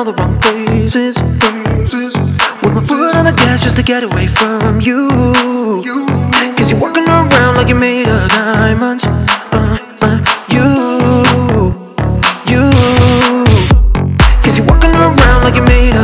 all the wrong places. With my foot on the gas just to get away from you. Cause you're walking around like you're made of diamonds. Uh, uh, you, you. Cause you're walking around like you're made of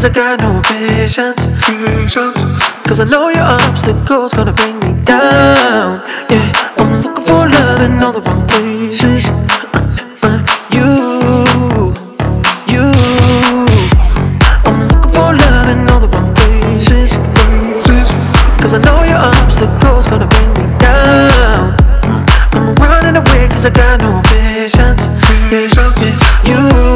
Cause I got no patience. patience. Cause I know your obstacles gonna bring me down. Yeah, I'm looking for love in all the wrong places. Uh, you, you. I'm looking for love in all the wrong places. Cause I know your obstacles gonna bring me down. I'm running away cause I got no patience. You.